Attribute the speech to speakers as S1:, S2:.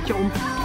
S1: 叫我